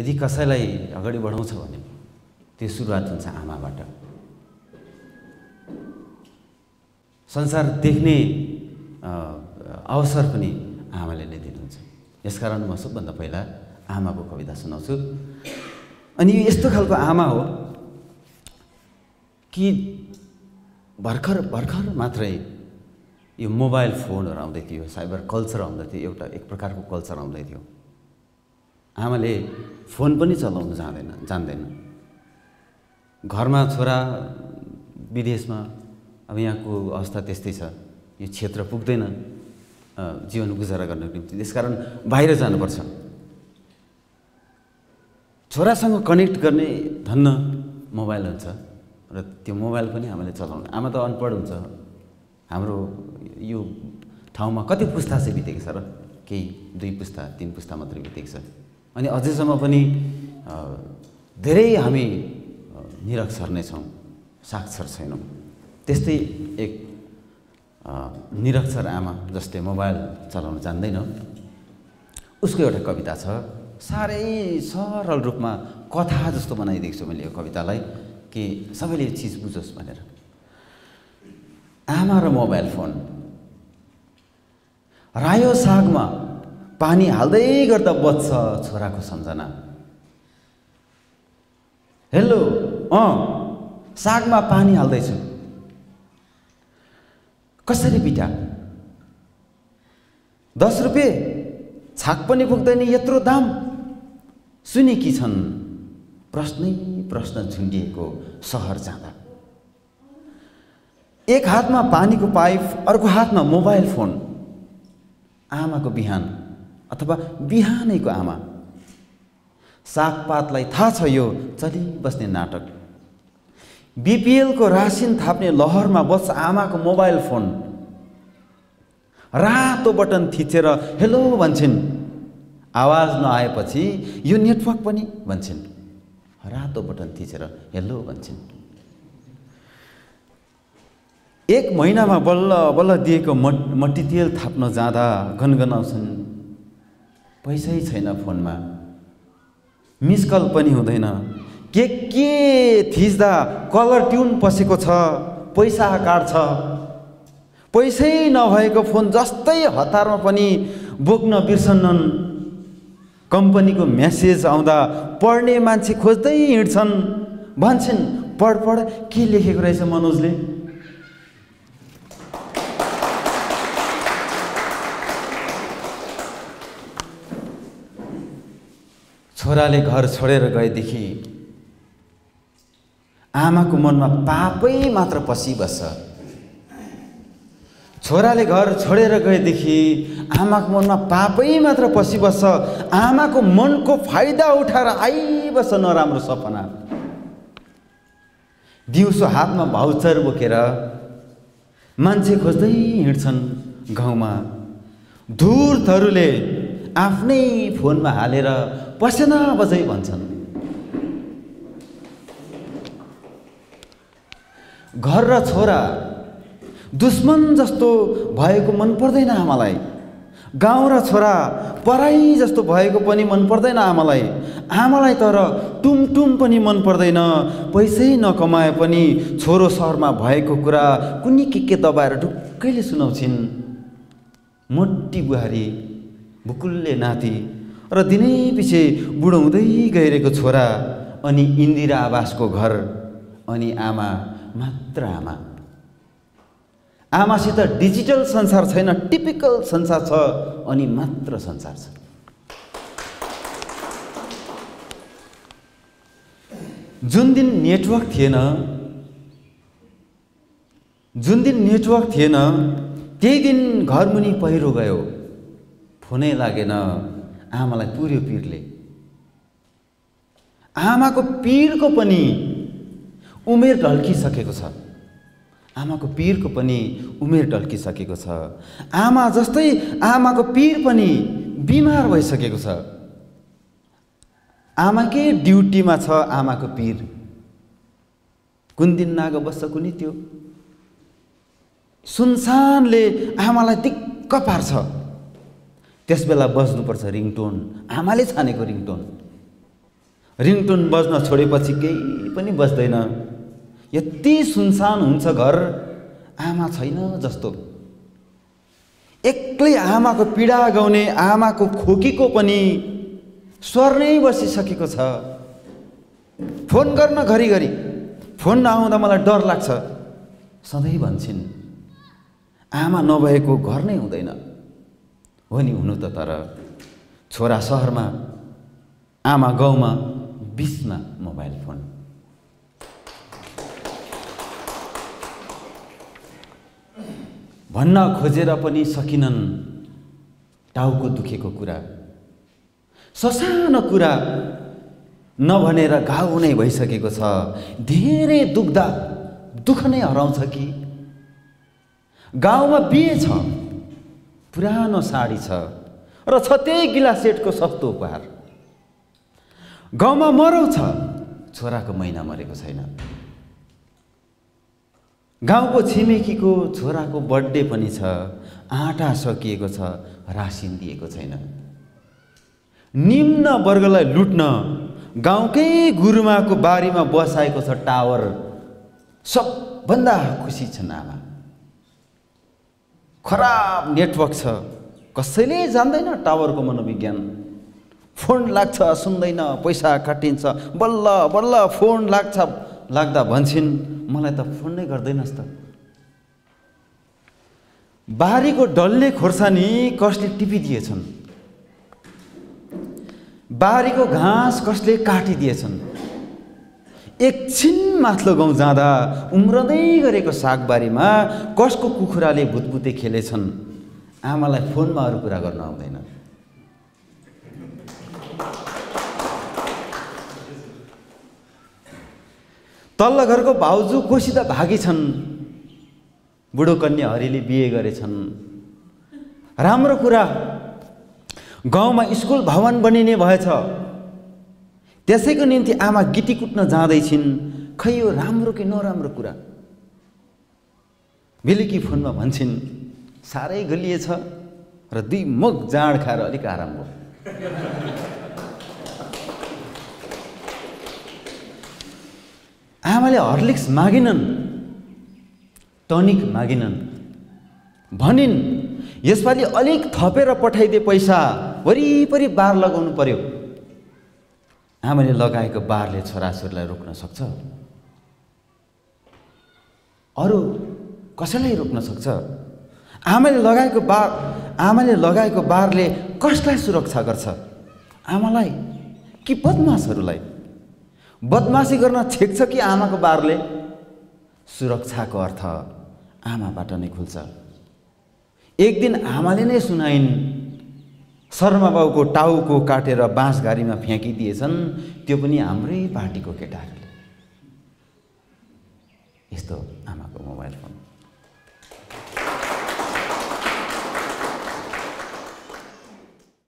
यदि कसैलाई अगाडि बढाउँछ भने त्यो सुरुवात हुन्छ आमाबाट। संसार देख्ने अवसर पनि आमाले नै दिनुहुन्छ। यसकारण म सबभन्दा पहिला आमाको कविता सुनाउँछु। अनि यो यस्तो खालको आमा हो कि भर्खर भर्खर मात्रै यो मोबाइल फोनहरू आउँदै थियो साइबर कल्चर आउँदै थियो एउटा एक प्रकारको कल्चर आउँदै थियो। आमाले फोन पनि चलाउनु जाँदैन जान्दैन। घरमा छोरा विदेशमा अब यहाँको अवस्था त्यस्तै छ। यो क्षेत्र पुग्दैन जीवन गुजारा गर्नको निम्ति। त्यसकारण बाहिर जानुपर्छ। छोरासँग कनेक्ट गर्ने धन्न मोबाइल हुन्छ र त्यो मोबाइल पनि हामीले चलाउनु। आमा त अनपढ हुन्छ। हाम्रो यो ठाउँमा कति पुस्ता चाहिँ बितेको छ र? केही दुई पुस्ता तिन पुस्ता मात्रै बितेको छ। अनि अझैसम्म पनि धेरै हामी निरक्षर नै छौँ साक्षर छैनौँ। त्यस्तै एक निरक्षर आमा जसले मोबाइल चलाउन जान्दैन उसको एउटा कविता छ साह्रै सरल रूपमा कथा जस्तो बनाइदिएको छु मैले यो कवितालाई कि सबैले यो चिज बुझोस् भनेर। आमा र मोबाइल फोन। रायो सागमा पानी हाल्दै गर्दा बच्छ छोराको सम्झना। हेलो अँ सागमा पानी हाल्दैछु। कसरी बिटा दस रुपियाँ छाक पनि पुग्दैन यत्रो दाम। सुनेकी छन्? प्रश्नै प्रश्न झुन्डिएको सहर जाँदा। एक हातमा पानीको पाइप अर्को हातमा मोबाइल फोन। आमाको बिहान अथवा बिहानैको आमा। सागपातलाई थाहा छ यो चलिबस्ने नाटक। बिपिएलको रासिन थाप्ने लहरमा बस्छ आमाको मोबाइल फोन। रातो बटन थिचेर हेलो भन्छन्। आवाज नआएपछि यो नेटवर्क पनि भन्छन्। रातो बटन थिचेर हेलो भन्छन्। एक महिनामा बल्ल बल्ल दिएको मट मट्टितेल थाप्न जाँदा गनगनाउँछन् पैसै छैन फोनमा। मिस कल पनि हुँदैन। के के थिच्दा कलर ट्युन पसेको छ पैसा काट्छ पैसै नभएको फोन जस्तै हतारमा पनि बोक्न बिर्सन्नन्। कम्पनीको म्यासेज आउँदा पढ्ने मान्छे खोज्दै हिँड्छन्। भन्छन् पढ पढ के लेखेको रहेछ मनोजले? छोराले घर छोडेर गएदेखि आमाको मनमा पापै मात्र पसिबस्छ छोराले घर छोडेर गएदेखि आमाको मनमा पापै मात्र पसिबस्छ आमाको मनको फाइदा उठाएर आइबस्छ नराम्रो सपना। दिउँसो हातमा भाउचर बोकेर मान्छे खोज्दै हिँड्छन् गाउँमा। धुरथहरूले आफ्नै फोनमा हालेर पसेना बजै भन्छन्। घर र छोरा दुश्मन जस्तो भएको मन पर्दैन आमालाई। गाउँ र छोरा पराई जस्तो भएको पनि मन पर्दैन आमालाई। आमालाई तर टुमटुम पनि मन पर्दैन। पैसै नकमाए पनि छोरो सहरमा भएको कुरा कुनै के के दबाएर ढुक्कैले सुनाउँछिन्। मोटी बुहारी बुकुल्ले नाति र दिनै पछि बुढो हुँदै गइरहेको छोरा अनि इन्दिरा आवासको घर अनि आमा मात्र आमा। आमासित डिजिटल संसार छैन टिपिकल संसार छ अनि मात्र संसार छ। जुन दिन नेटवर्क थिएन जुन दिन नेटवर्क थिएन त्यही दिन घरमुनि पहिरो गयो फोनै लागेन। आमालाई पुर्यो पिरले। आमाको पिरको पनि उमेर ढल्किसकेको छ। आमाको पिरको पनि उमेर ढल्किसकेको छ। आमा जस्तै आमाको पिर पनि बिमार भइसकेको छ। आमाकै ड्युटीमा छ आमाको पिर? कुन दिन नाग बस्छ कुनै त्यो? सुनसानले आमालाई दिक्क पार्छ। त्यस बेला बज्नुपर्छ रिङटोन। आमाले छानेको रिङटोन। रिङटोन बज्न छोडेपछि केही पनि बज्दैन। यति सुनसान हुन्छ घर आमा छैन जस्तो। एक्लै आमाको पीडा गाउने आमाको खोकीको पनि स्वर नै बसिसकेको छ। फोन गर्न घरिघरि फोन नआउँदा मलाई डर लाग्छ। सधैँ भन्छन् आमा नभएको घर नै हुँदैन। हो नि हुनु त तर छोरा सहरमा आमा गाउँमा बिचमा मोबाइल फोन। भन्न खोजेर पनि सकिनन् टाउको दुखेको कुरा। ससानो कुरा नभनेर घाउ नै भइसकेको छ। धेरै दुख्दा दुःख नै हराउँछ कि? गाउँमा बिहे छ। पुरानो साडी छ र छ त्यही गिलास सेटको सस्तो उपहार। गाउँमा मरौ छ छोराको महिना मरेको छैन। गाउँको छिमेकीको छोराको बर्थडे पनि छ आँटा सकिएको छ रासिन दिएको छैन। निम्न वर्गलाई लुट्न गाउँकै गुरुमाको बारीमा बसाएको छ टावर सबभन्दा खुसी छन् आमा। खराब नेटवर्क छ। कसैले जान्दैन टावरको मनोविज्ञान। फोन लाग्छ सुन्दैन पैसा काटिन्छ बल्ल बल्ल फोन लाग्छ लाग्दा भन्छन् मलाई त फोन नै गर्दैनस् त। बारीको डल्ले खोर्सानी कसले टिपिदिएछन्? बारीको घाँस कसले काटिदिएछन्? एकछिन माथिल्लो गाउँ जाँदा उम्रँदै गरेको सागबारीमा कसको कुखुराले भुतभुते खेलेछन्? आमालाई फोनमा अरू कुरा गर्न आउँदैन। तल्लो घरको भाउजू कोसित भागी छन्। बुढो कन्या हरिले बिहे गरेछन्। राम्रो कुरा। गाउँमा स्कुल भवन बनिने भएछ। त्यसैको निम्ति आमा गिटी कुट्न जाँदैछिन्। खै यो राम्रो कि नराम्रो कुरा? बेलुकी फोनमा भन्छन् साह्रै गलिएछ र दुई मुख जाँड खाएर अलिक आराम भयो। आमाले हर्लिक्स मागिनन् टनिक मागिनन्। भनिन् यसपालि अलिक थपेर पठाइदिए पैसा वरिपरि बार लगाउनु पर्यो। आमाले लगाएको बारले छोराछोरीलाई रोक्न सक्छ? अरू कसैलाई रोक्न सक्छ? आमाले लगाएको बार आमाले लगाएको बारले कसलाई सुरक्षा गर्छ? आमालाई कि बदमासहरूलाई? बदमासी गर्न छेक्छ कि आमाको बारले? सुरक्षाको अर्थ आमाबाट नै खुल्छ। एक दिन आमाले नै सुनाइन् शर्मा बाउको टाउको काटेर बाँसघारीमा फ्याँकिदिएछन् त्यो पनि हाम्रै पार्टीको केटाहरूले। यस्तो आमाको मोबाइल फोन।